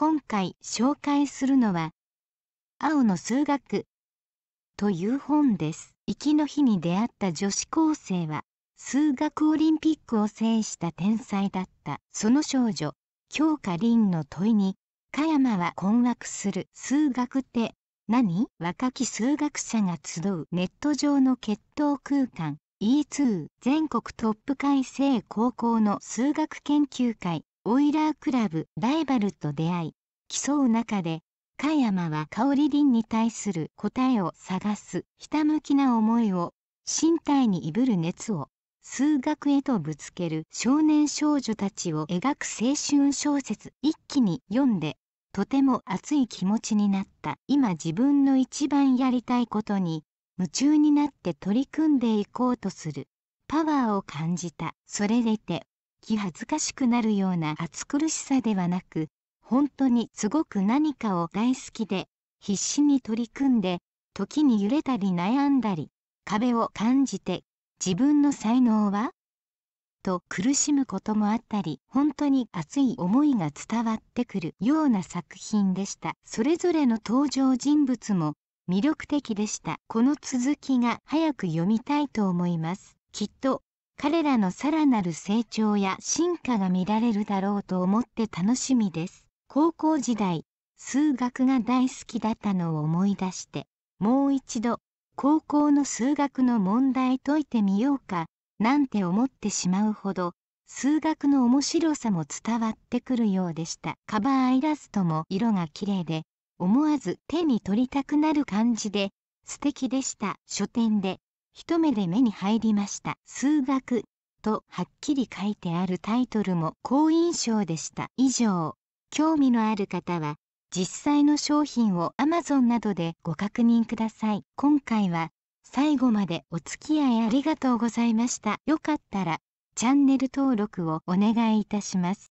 今回紹介するのは青の数学という本です。行きの日に出会った女子高生は数学オリンピックを制した天才だった。その少女京香凛の問いに加山は困惑する。数学って何？若き数学者が集うネット上の決闘空間。E2 全国トップ改正高校の数学研究会。オイラークラブライバルと出会い競う中で加山は香り凛に対する答えを探すひたむきな思いを身体にいぶる熱を数学へとぶつける少年少女たちを描く青春小説一気に読んでとても熱い気持ちになった今自分の一番やりたいことに夢中になって取り組んでいこうとするパワーを感じたそれでて気恥ずかしくなるような暑苦しさではなく本当にすごく何かを大好きで必死に取り組んで時に揺れたり悩んだり壁を感じて自分の才能は？と苦しむこともあったり本当に熱い思いが伝わってくるような作品でした。それぞれの登場人物も魅力的でした。この続きが早く読みたいと思います。きっと彼らのさらなる成長や進化が見られるだろうと思って楽しみです。高校時代数学が大好きだったのを思い出してもう一度高校の数学の問題解いてみようかなんて思ってしまうほど数学の面白さも伝わってくるようでした。カバーイラストも色が綺麗で思わず手に取りたくなる感じで素敵でした。書店で。一目で目に入りました。数学とはっきり書いてあるタイトルも好印象でした。以上。興味のある方は実際の商品を Amazon などでご確認ください。今回は最後までお付き合いありがとうございました。よかったらチャンネル登録をお願いいたします。